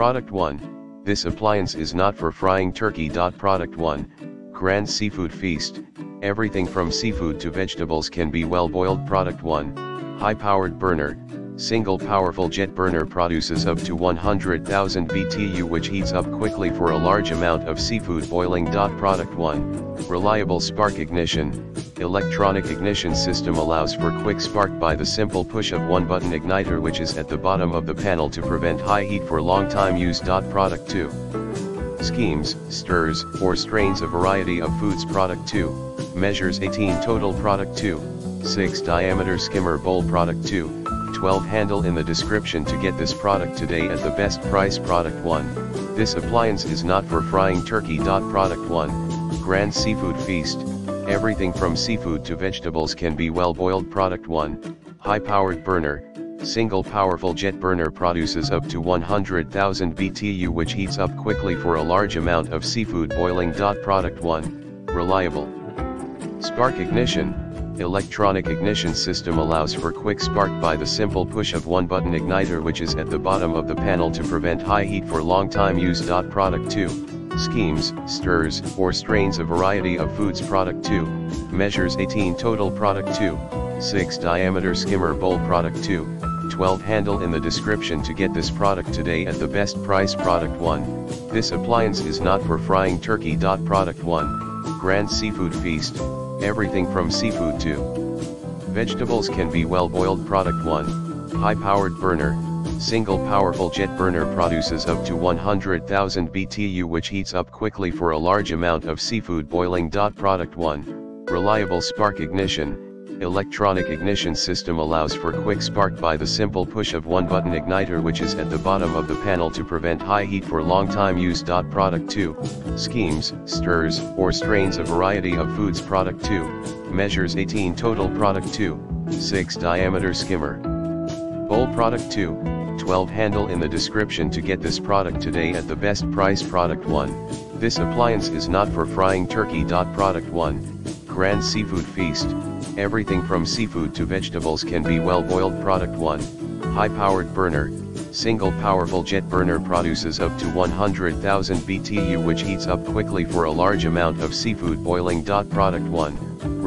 Product 1, this appliance is not for frying turkey. Product 1, Grand Seafood Feast, everything from seafood to vegetables can be well boiled. Product 1, high powered burner, single powerful jet burner produces up to 100,000 BTU which heats up quickly for a large amount of seafood boiling. Product 1, reliable spark ignition, electronic ignition system allows for quick spark by the simple push of one button igniter which is at the bottom of the panel to prevent high heat for long time use. Product 2, schemes, stirs, or strains a variety of foods. Product 2, measures 18 total. Product 2, 6 diameter skimmer bowl. Product 2, 12 handle in the description to get this product today at the best price product 1, this appliance is not for frying turkey. Product 1, Grand Seafood Feast, everything from seafood to vegetables can be well boiled. Product 1, high powered burner, single powerful jet burner produces up to 100,000 BTU which heats up quickly for a large amount of seafood boiling. Product 1, reliable. Spark ignition, electronic ignition system allows for quick spark by the simple push of one button igniter which is at the bottom of the panel to prevent high heat for long time use. Product 2, schemes, stirs, or strains a variety of foods. Product 2, measures 18 total. Product 2, 6 diameter skimmer bowl. Product 2, 12 handle in the description to get this product today at the best price. Product 1, this appliance is not for frying turkey. Product 1, Grand Seafood Feast, Everything from seafood to vegetables can be well boiled. Product 1, high powered burner, single powerful jet burner produces up to 100,000 BTU which heats up quickly for a large amount of seafood boiling. Product 1, reliable spark ignition, electronic ignition system allows for quick spark by the simple push of one button igniter which is at the bottom of the panel to prevent high heat for long time use. Product 2, schemes, stirs, or strains a variety of foods. Product 2, measures 18 total. Product 2, 6 diameter skimmer. Bowl Product 2, 12 handle in the description to get this product today at the best price. Product 1, this appliance is not for frying turkey. Product 1, Grand Seafood Feast, everything from seafood to vegetables can be well boiled. Product 1, high powered burner, single powerful jet burner produces up to 100,000 BTU which heats up quickly for a large amount of seafood boiling. Product 1,